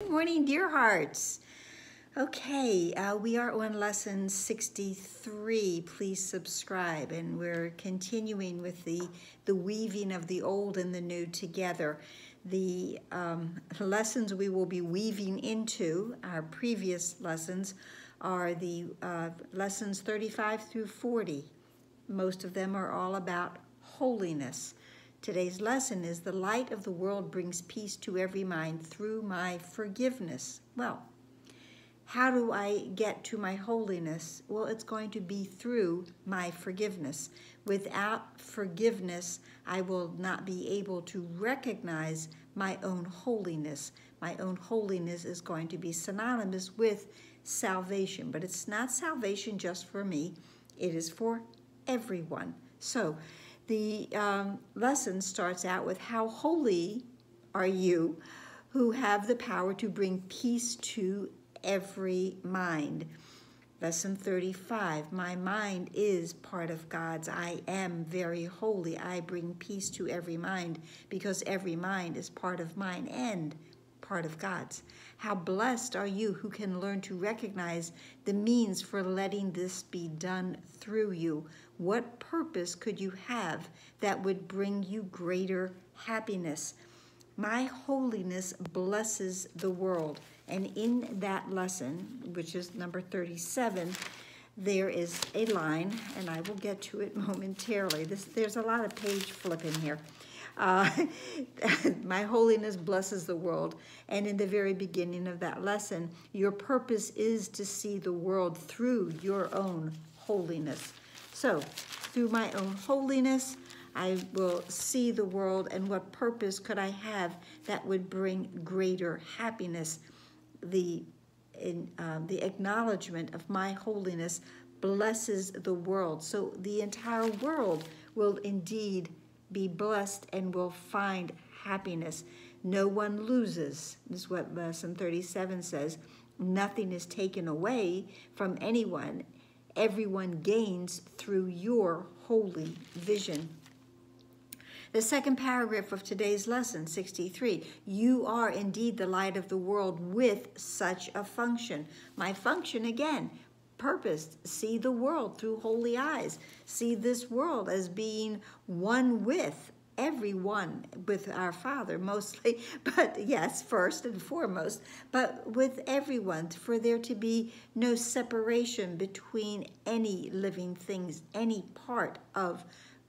Good morning, dear hearts. Okay, uh, we are on lesson 63. Please subscribe. And we're continuing with the, the weaving of the old and the new together. The um, lessons we will be weaving into, our previous lessons, are the uh, lessons 35 through 40. Most of them are all about holiness. Today's lesson is the light of the world brings peace to every mind through my forgiveness. Well, how do I get to my holiness? Well, it's going to be through my forgiveness. Without forgiveness, I will not be able to recognize my own holiness. My own holiness is going to be synonymous with salvation, but it's not salvation just for me, it is for everyone. So, the um, lesson starts out with How holy are you who have the power to bring peace to every mind? Lesson 35 My mind is part of God's. I am very holy. I bring peace to every mind because every mind is part of mine and part of God's. How blessed are you who can learn to recognize the means for letting this be done through you what purpose could you have that would bring you greater happiness? My holiness blesses the world. And in that lesson, which is number 37, there is a line, and I will get to it momentarily. This, there's a lot of page flipping here. Uh, my holiness blesses the world. And in the very beginning of that lesson, your purpose is to see the world through your own holiness. So, through my own holiness, I will see the world and what purpose could I have that would bring greater happiness. The, in, um, the acknowledgement of my holiness blesses the world. So the entire world will indeed be blessed and will find happiness. No one loses, is what lesson 37 says. Nothing is taken away from anyone everyone gains through your holy vision. The second paragraph of today's lesson, 63, you are indeed the light of the world with such a function. My function, again, purpose, see the world through holy eyes, see this world as being one with everyone with our Father mostly, but yes, first and foremost, but with everyone, for there to be no separation between any living things, any part of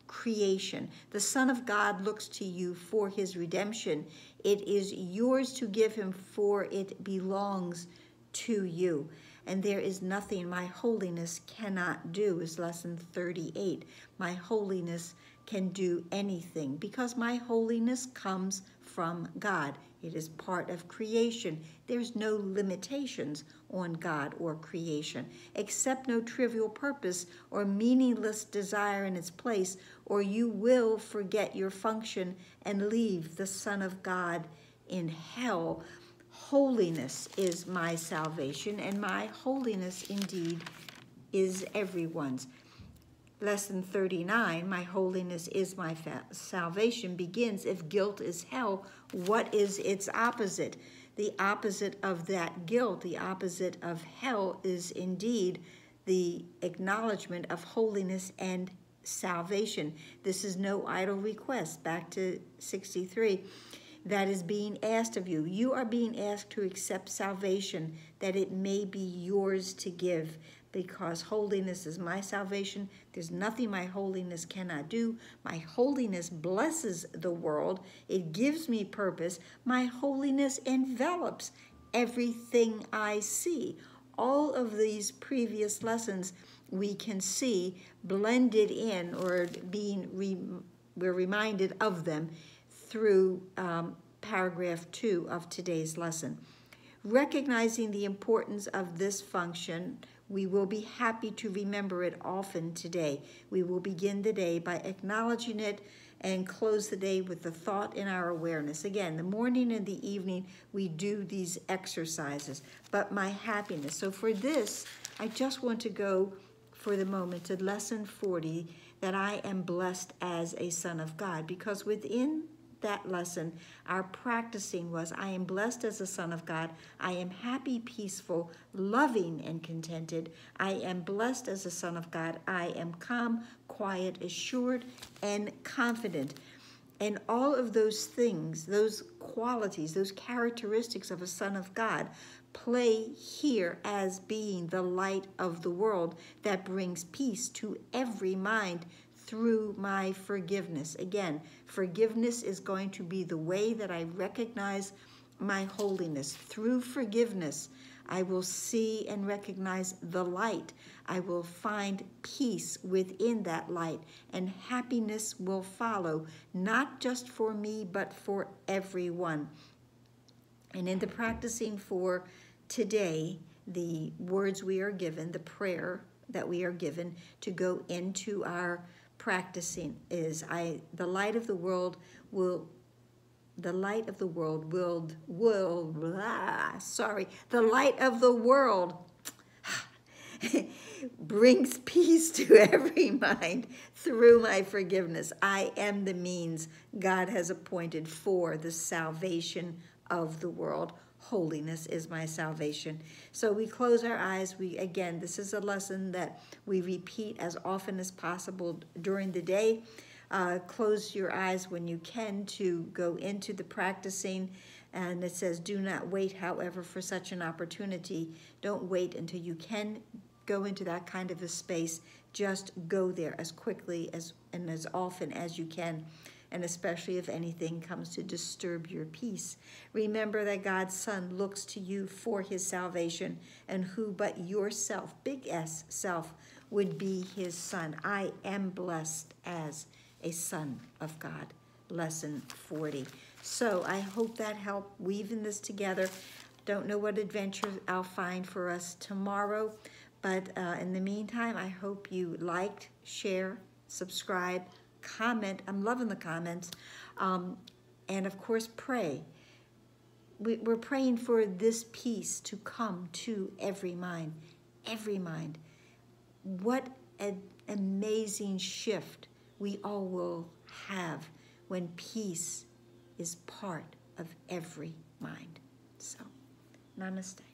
creation. The Son of God looks to you for his redemption. It is yours to give him, for it belongs to you. And there is nothing my holiness cannot do, is lesson 38. My holiness can do anything because my holiness comes from God. It is part of creation. There's no limitations on God or creation. Accept no trivial purpose or meaningless desire in its place, or you will forget your function and leave the Son of God in hell. Holiness is my salvation, and my holiness indeed is everyone's. Lesson 39, My holiness is my salvation, begins if guilt is hell, what is its opposite? The opposite of that guilt, the opposite of hell, is indeed the acknowledgement of holiness and salvation. This is no idle request. Back to 63 that is being asked of you. You are being asked to accept salvation that it may be yours to give because holiness is my salvation. There's nothing my holiness cannot do. My holiness blesses the world. It gives me purpose. My holiness envelops everything I see. All of these previous lessons we can see blended in or being re we're reminded of them through um, paragraph two of today's lesson. Recognizing the importance of this function, we will be happy to remember it often today. We will begin the day by acknowledging it and close the day with the thought in our awareness. Again, the morning and the evening, we do these exercises. But my happiness. So for this, I just want to go for the moment to lesson 40 that I am blessed as a son of God because within that lesson, our practicing was I am blessed as a son of God. I am happy, peaceful, loving, and contented. I am blessed as a son of God. I am calm, quiet, assured, and confident. And all of those things, those qualities, those characteristics of a son of God, play here as being the light of the world that brings peace to every mind through my forgiveness. Again, forgiveness is going to be the way that I recognize my holiness. Through forgiveness, I will see and recognize the light. I will find peace within that light, and happiness will follow, not just for me, but for everyone. And in the practicing for today, the words we are given, the prayer that we are given to go into our practicing is I the light of the world will the light of the world will will blah, sorry the light of the world brings peace to every mind through my forgiveness. I am the means God has appointed for the salvation of the world holiness is my salvation. So we close our eyes. We again, this is a lesson that we repeat as often as possible during the day. Uh, close your eyes when you can to go into the practicing. And it says, do not wait, however, for such an opportunity. Don't wait until you can go into that kind of a space. Just go there as quickly as and as often as you can and especially if anything comes to disturb your peace. Remember that God's Son looks to you for his salvation, and who but yourself, big S self, would be his son. I am blessed as a son of God. Lesson 40. So I hope that helped weaving this together. Don't know what adventure I'll find for us tomorrow, but uh, in the meantime, I hope you liked, share, subscribe, comment. I'm loving the comments. Um, and of course, pray. We, we're praying for this peace to come to every mind, every mind. What an amazing shift we all will have when peace is part of every mind. So, namaste.